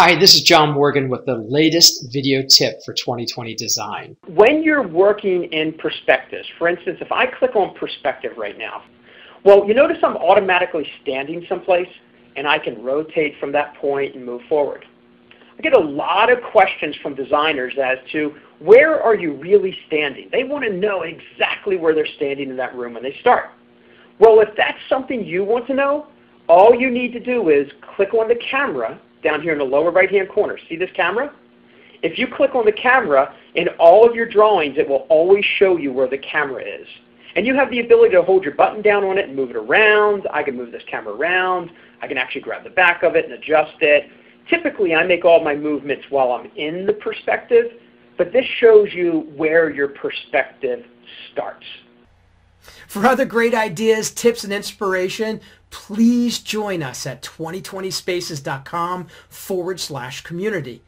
Hi, this is John Morgan with the latest video tip for 2020 design. When you're working in perspectives, for instance, if I click on perspective right now, well, you notice I'm automatically standing someplace and I can rotate from that point and move forward. I get a lot of questions from designers as to where are you really standing? They want to know exactly where they're standing in that room when they start. Well, if that's something you want to know, all you need to do is click on the camera down here in the lower right hand corner. See this camera? If you click on the camera, in all of your drawings it will always show you where the camera is. And you have the ability to hold your button down on it and move it around. I can move this camera around. I can actually grab the back of it and adjust it. Typically I make all my movements while I'm in the perspective, but this shows you where your perspective starts. For other great ideas, tips, and inspiration, please join us at 2020spaces.com forward slash community.